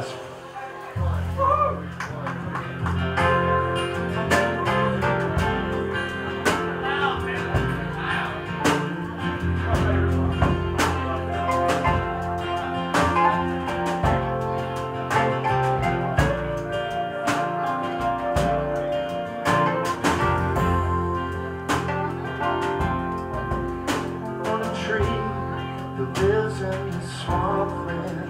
last on a tree that lives in the swampland. There's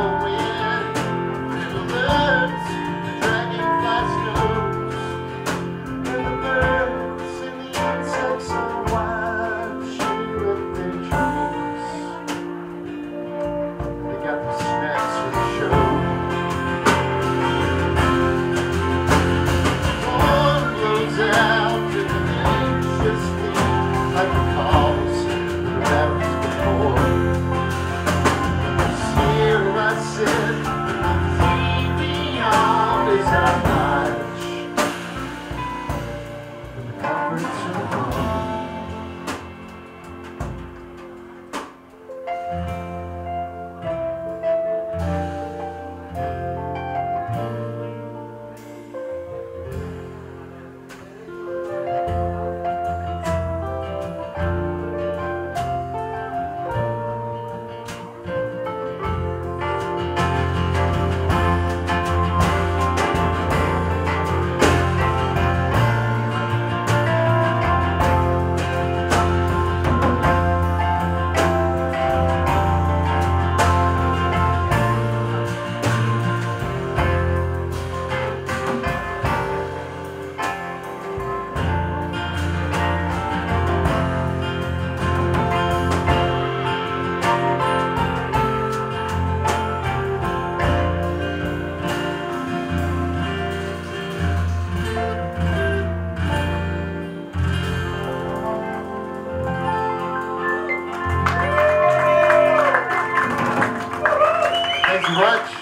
Congrats.